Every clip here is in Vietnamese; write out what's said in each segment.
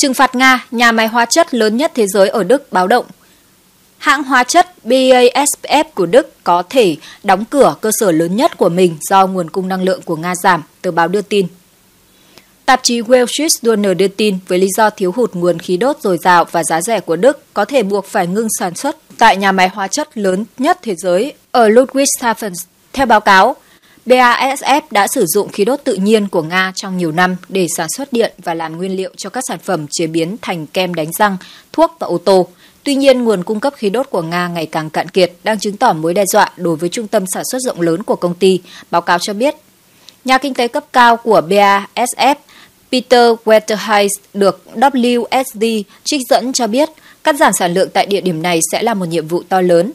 Trừng phạt Nga, nhà máy hóa chất lớn nhất thế giới ở Đức báo động. Hãng hóa chất BASF của Đức có thể đóng cửa cơ sở lớn nhất của mình do nguồn cung năng lượng của Nga giảm, tờ báo đưa tin. Tạp chí Wall Street Journal đưa tin với lý do thiếu hụt nguồn khí đốt dồi dào và giá rẻ của Đức có thể buộc phải ngưng sản xuất tại nhà máy hóa chất lớn nhất thế giới ở Ludwigshafen. Theo báo cáo, BASF đã sử dụng khí đốt tự nhiên của Nga trong nhiều năm để sản xuất điện và làm nguyên liệu cho các sản phẩm chế biến thành kem đánh răng, thuốc và ô tô. Tuy nhiên, nguồn cung cấp khí đốt của Nga ngày càng cạn kiệt đang chứng tỏ mối đe dọa đối với trung tâm sản xuất rộng lớn của công ty, báo cáo cho biết. Nhà kinh tế cấp cao của BASF Peter Wetterheis được WSD trích dẫn cho biết cắt giảm sản lượng tại địa điểm này sẽ là một nhiệm vụ to lớn.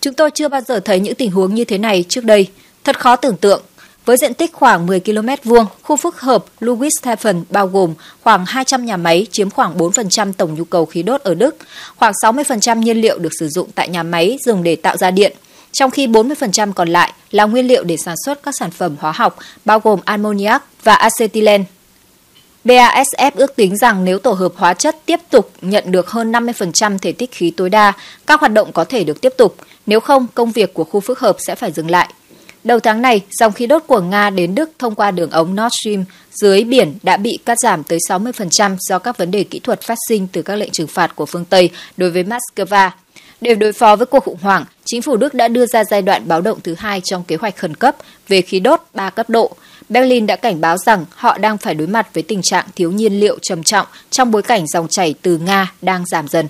Chúng tôi chưa bao giờ thấy những tình huống như thế này trước đây. Thật khó tưởng tượng. Với diện tích khoảng 10 km vuông, khu phức hợp Ludwigshafen bao gồm khoảng 200 nhà máy chiếm khoảng 4% tổng nhu cầu khí đốt ở Đức, khoảng 60% nhiên liệu được sử dụng tại nhà máy dùng để tạo ra điện, trong khi 40% còn lại là nguyên liệu để sản xuất các sản phẩm hóa học bao gồm ammoniac và acetylen. BASF ước tính rằng nếu tổ hợp hóa chất tiếp tục nhận được hơn 50% thể tích khí tối đa, các hoạt động có thể được tiếp tục, nếu không công việc của khu phức hợp sẽ phải dừng lại. Đầu tháng này, dòng khí đốt của Nga đến Đức thông qua đường ống Nord Stream dưới biển đã bị cắt giảm tới 60% do các vấn đề kỹ thuật phát sinh từ các lệnh trừng phạt của phương Tây đối với Moscow. Để đối phó với cuộc khủng hoảng, chính phủ Đức đã đưa ra giai đoạn báo động thứ hai trong kế hoạch khẩn cấp về khí đốt 3 cấp độ. Berlin đã cảnh báo rằng họ đang phải đối mặt với tình trạng thiếu nhiên liệu trầm trọng trong bối cảnh dòng chảy từ Nga đang giảm dần.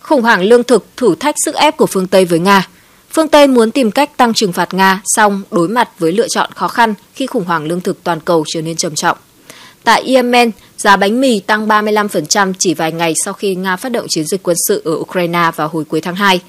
Khủng hoảng lương thực thử thách sức ép của phương Tây với Nga. Phương Tây muốn tìm cách tăng trừng phạt Nga, song đối mặt với lựa chọn khó khăn khi khủng hoảng lương thực toàn cầu trở nên trầm trọng. Tại Yemen, giá bánh mì tăng 35% chỉ vài ngày sau khi Nga phát động chiến dịch quân sự ở Ukraine vào hồi cuối tháng 2.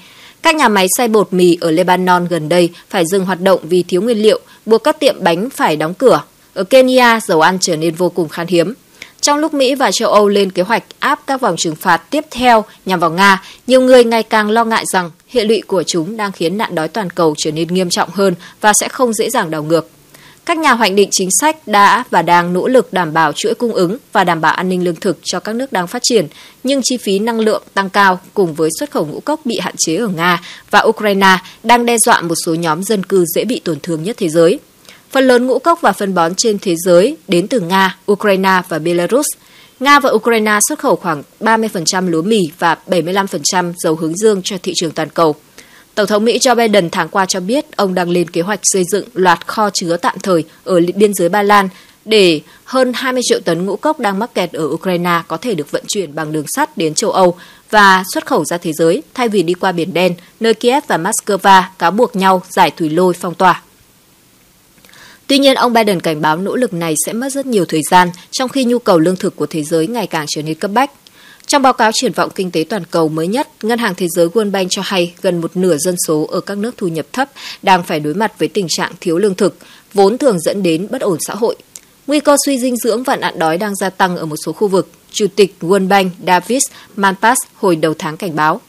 Các nhà máy xay bột mì ở Lebanon gần đây phải dừng hoạt động vì thiếu nguyên liệu, buộc các tiệm bánh phải đóng cửa. Ở Kenya, dầu ăn trở nên vô cùng khan hiếm. Trong lúc Mỹ và châu Âu lên kế hoạch áp các vòng trừng phạt tiếp theo nhằm vào Nga, nhiều người ngày càng lo ngại rằng hệ lụy của chúng đang khiến nạn đói toàn cầu trở nên nghiêm trọng hơn và sẽ không dễ dàng đảo ngược. Các nhà hoạch định chính sách đã và đang nỗ lực đảm bảo chuỗi cung ứng và đảm bảo an ninh lương thực cho các nước đang phát triển, nhưng chi phí năng lượng tăng cao cùng với xuất khẩu ngũ cốc bị hạn chế ở Nga và Ukraine đang đe dọa một số nhóm dân cư dễ bị tổn thương nhất thế giới. Phần lớn ngũ cốc và phân bón trên thế giới đến từ Nga, Ukraine và Belarus. Nga và Ukraine xuất khẩu khoảng 30% lúa mì và 75% dầu hướng dương cho thị trường toàn cầu. Tổng thống Mỹ Joe Biden tháng qua cho biết ông đang lên kế hoạch xây dựng loạt kho chứa tạm thời ở biên giới Ba Lan để hơn 20 triệu tấn ngũ cốc đang mắc kẹt ở Ukraine có thể được vận chuyển bằng đường sắt đến châu Âu và xuất khẩu ra thế giới thay vì đi qua Biển Đen, nơi Kiev và Moscow cáo buộc nhau giải thủy lôi phong tỏa. Tuy nhiên, ông Biden cảnh báo nỗ lực này sẽ mất rất nhiều thời gian, trong khi nhu cầu lương thực của thế giới ngày càng trở nên cấp bách. Trong báo cáo triển vọng kinh tế toàn cầu mới nhất, Ngân hàng Thế giới World Bank cho hay gần một nửa dân số ở các nước thu nhập thấp đang phải đối mặt với tình trạng thiếu lương thực, vốn thường dẫn đến bất ổn xã hội. Nguy cơ suy dinh dưỡng và nạn đói đang gia tăng ở một số khu vực, Chủ tịch World Bank Davis Manpas hồi đầu tháng cảnh báo.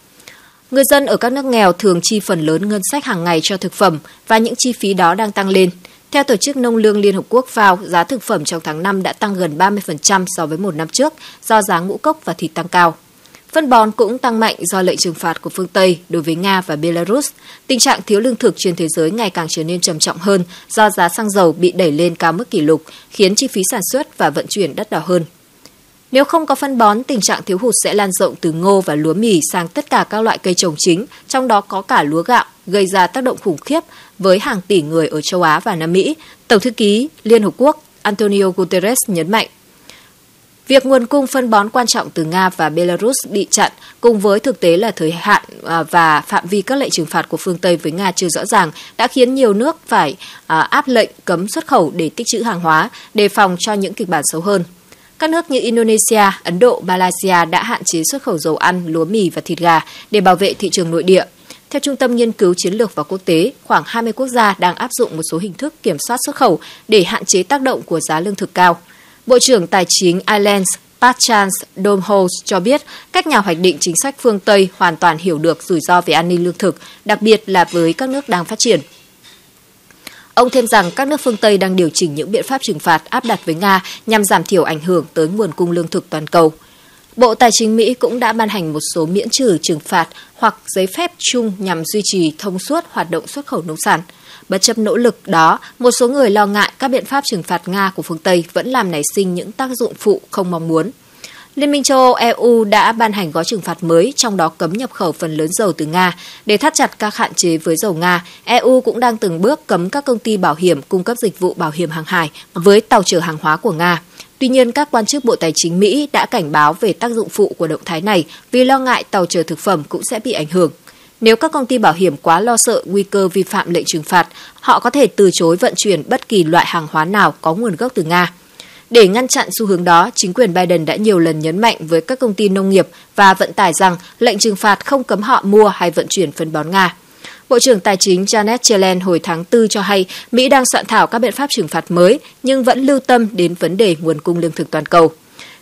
Người dân ở các nước nghèo thường chi phần lớn ngân sách hàng ngày cho thực phẩm và những chi phí đó đang tăng lên – theo Tổ chức Nông lương Liên Hợp Quốc FAO, giá thực phẩm trong tháng 5 đã tăng gần 30% so với một năm trước do giá ngũ cốc và thịt tăng cao. Phân bón cũng tăng mạnh do lệnh trừng phạt của phương Tây đối với Nga và Belarus. Tình trạng thiếu lương thực trên thế giới ngày càng trở nên trầm trọng hơn do giá xăng dầu bị đẩy lên cao mức kỷ lục, khiến chi phí sản xuất và vận chuyển đắt đỏ hơn. Nếu không có phân bón, tình trạng thiếu hụt sẽ lan rộng từ ngô và lúa mì sang tất cả các loại cây trồng chính, trong đó có cả lúa gạo, gây ra tác động khủng khiếp với hàng tỷ người ở châu Á và Nam Mỹ. Tổng thư ký Liên Hợp Quốc Antonio Guterres nhấn mạnh. Việc nguồn cung phân bón quan trọng từ Nga và Belarus bị chặn cùng với thực tế là thời hạn à, và phạm vi các lệnh trừng phạt của phương Tây với Nga chưa rõ ràng đã khiến nhiều nước phải à, áp lệnh cấm xuất khẩu để tích trữ hàng hóa, đề phòng cho những kịch bản xấu hơn. Các nước như Indonesia, Ấn Độ, Malaysia đã hạn chế xuất khẩu dầu ăn, lúa mì và thịt gà để bảo vệ thị trường nội địa. Theo Trung tâm Nghiên cứu Chiến lược và Quốc tế, khoảng 20 quốc gia đang áp dụng một số hình thức kiểm soát xuất khẩu để hạn chế tác động của giá lương thực cao. Bộ trưởng Tài chính Ireland Pachans Domhols cho biết các nhà hoạch định chính sách phương Tây hoàn toàn hiểu được rủi ro về an ninh lương thực, đặc biệt là với các nước đang phát triển. Ông thêm rằng các nước phương Tây đang điều chỉnh những biện pháp trừng phạt áp đặt với Nga nhằm giảm thiểu ảnh hưởng tới nguồn cung lương thực toàn cầu. Bộ Tài chính Mỹ cũng đã ban hành một số miễn trừ trừng phạt hoặc giấy phép chung nhằm duy trì thông suốt hoạt động xuất khẩu nông sản. Bất chấp nỗ lực đó, một số người lo ngại các biện pháp trừng phạt Nga của phương Tây vẫn làm nảy sinh những tác dụng phụ không mong muốn. Liên minh châu Âu EU đã ban hành gói trừng phạt mới, trong đó cấm nhập khẩu phần lớn dầu từ Nga. Để thắt chặt các hạn chế với dầu Nga, EU cũng đang từng bước cấm các công ty bảo hiểm cung cấp dịch vụ bảo hiểm hàng hải với tàu chở hàng hóa của Nga. Tuy nhiên, các quan chức Bộ Tài chính Mỹ đã cảnh báo về tác dụng phụ của động thái này vì lo ngại tàu chở thực phẩm cũng sẽ bị ảnh hưởng. Nếu các công ty bảo hiểm quá lo sợ nguy cơ vi phạm lệnh trừng phạt, họ có thể từ chối vận chuyển bất kỳ loại hàng hóa nào có nguồn gốc từ Nga. Để ngăn chặn xu hướng đó, chính quyền Biden đã nhiều lần nhấn mạnh với các công ty nông nghiệp và vận tải rằng lệnh trừng phạt không cấm họ mua hay vận chuyển phân bón Nga. Bộ trưởng Tài chính Janet Yellen hồi tháng 4 cho hay Mỹ đang soạn thảo các biện pháp trừng phạt mới nhưng vẫn lưu tâm đến vấn đề nguồn cung lương thực toàn cầu.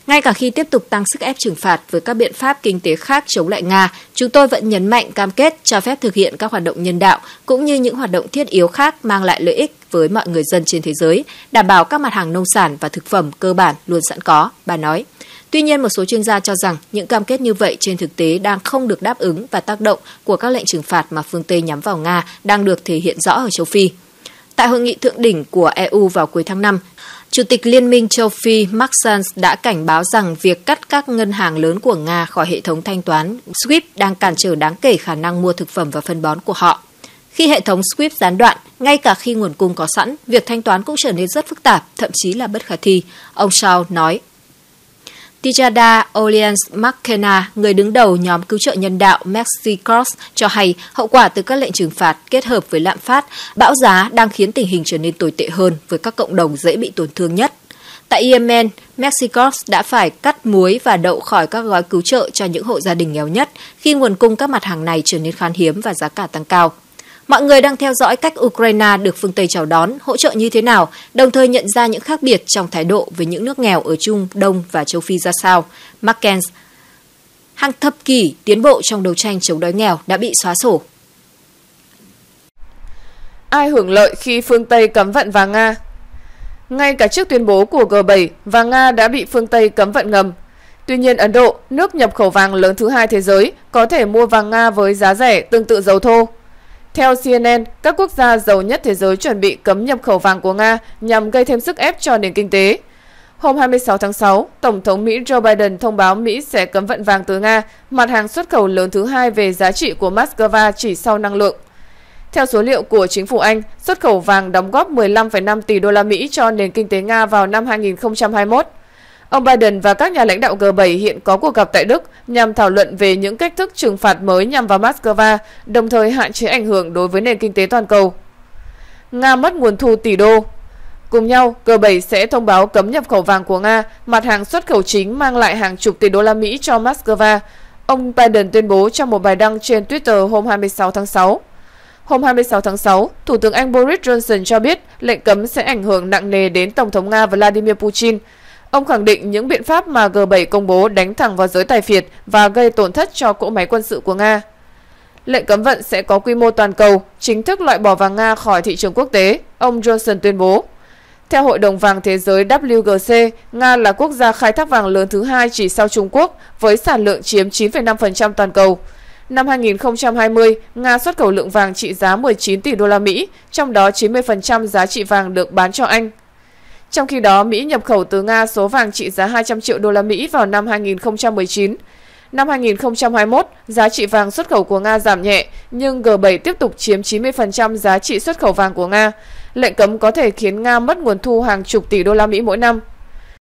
Ngay cả khi tiếp tục tăng sức ép trừng phạt với các biện pháp kinh tế khác chống lại Nga, chúng tôi vẫn nhấn mạnh cam kết cho phép thực hiện các hoạt động nhân đạo cũng như những hoạt động thiết yếu khác mang lại lợi ích với mọi người dân trên thế giới, đảm bảo các mặt hàng nông sản và thực phẩm cơ bản luôn sẵn có, bà nói. Tuy nhiên, một số chuyên gia cho rằng những cam kết như vậy trên thực tế đang không được đáp ứng và tác động của các lệnh trừng phạt mà phương Tây nhắm vào Nga đang được thể hiện rõ ở châu Phi. Tại hội nghị thượng đỉnh của EU vào cuối tháng 5, Chủ tịch Liên minh châu Phi Mark Sanz đã cảnh báo rằng việc cắt các ngân hàng lớn của Nga khỏi hệ thống thanh toán SWIFT đang cản trở đáng kể khả năng mua thực phẩm và phân bón của họ. Khi hệ thống SWIFT gián đoạn, ngay cả khi nguồn cung có sẵn, việc thanh toán cũng trở nên rất phức tạp, thậm chí là bất khả thi, ông Shaw nói. Tijada Oliens McKenna, người đứng đầu nhóm cứu trợ nhân đạo Mercy cho hay hậu quả từ các lệnh trừng phạt kết hợp với lạm phát, bão giá đang khiến tình hình trở nên tồi tệ hơn với các cộng đồng dễ bị tổn thương nhất. Tại Yemen, Mexico đã phải cắt muối và đậu khỏi các gói cứu trợ cho những hộ gia đình nghèo nhất khi nguồn cung các mặt hàng này trở nên khan hiếm và giá cả tăng cao. Mọi người đang theo dõi cách Ukraine được phương Tây chào đón, hỗ trợ như thế nào, đồng thời nhận ra những khác biệt trong thái độ với những nước nghèo ở Trung, Đông và châu Phi ra sao. Markens, hàng thập kỷ tiến bộ trong đấu tranh chống đói nghèo đã bị xóa sổ. Ai hưởng lợi khi phương Tây cấm vận vàng Nga? Ngay cả trước tuyên bố của G7, vàng Nga đã bị phương Tây cấm vận ngầm. Tuy nhiên, Ấn Độ, nước nhập khẩu vàng lớn thứ hai thế giới, có thể mua vàng Nga với giá rẻ tương tự dầu thô. Theo CNN, các quốc gia giàu nhất thế giới chuẩn bị cấm nhập khẩu vàng của Nga nhằm gây thêm sức ép cho nền kinh tế. Hôm 26 tháng 6, Tổng thống Mỹ Joe Biden thông báo Mỹ sẽ cấm vận vàng từ Nga, mặt hàng xuất khẩu lớn thứ hai về giá trị của Moscow chỉ sau năng lượng. Theo số liệu của chính phủ Anh, xuất khẩu vàng đóng góp 15,5 tỷ đô la Mỹ cho nền kinh tế Nga vào năm 2021. Ông Biden và các nhà lãnh đạo G7 hiện có cuộc gặp tại Đức nhằm thảo luận về những cách thức trừng phạt mới nhằm vào Moscow, đồng thời hạn chế ảnh hưởng đối với nền kinh tế toàn cầu. Nga mất nguồn thu tỷ đô Cùng nhau, G7 sẽ thông báo cấm nhập khẩu vàng của Nga, mặt hàng xuất khẩu chính mang lại hàng chục tỷ đô la Mỹ cho Moscow. Ông Biden tuyên bố trong một bài đăng trên Twitter hôm 26 tháng 6. Hôm 26 tháng 6, Thủ tướng Anh Boris Johnson cho biết lệnh cấm sẽ ảnh hưởng nặng nề đến Tổng thống Nga Vladimir Putin. Ông khẳng định những biện pháp mà G7 công bố đánh thẳng vào giới tài phiệt và gây tổn thất cho cỗ máy quân sự của Nga. Lệnh cấm vận sẽ có quy mô toàn cầu, chính thức loại bỏ vàng Nga khỏi thị trường quốc tế, ông Johnson tuyên bố. Theo Hội đồng vàng thế giới WGC, Nga là quốc gia khai thác vàng lớn thứ hai chỉ sau Trung Quốc với sản lượng chiếm 9,5% toàn cầu. Năm 2020, Nga xuất khẩu lượng vàng trị giá 19 tỷ đô la Mỹ, trong đó 90% giá trị vàng được bán cho Anh. Trong khi đó, Mỹ nhập khẩu từ Nga số vàng trị giá 200 triệu đô la Mỹ vào năm 2019. Năm 2021, giá trị vàng xuất khẩu của Nga giảm nhẹ, nhưng G7 tiếp tục chiếm 90% giá trị xuất khẩu vàng của Nga. Lệnh cấm có thể khiến Nga mất nguồn thu hàng chục tỷ đô la Mỹ mỗi năm.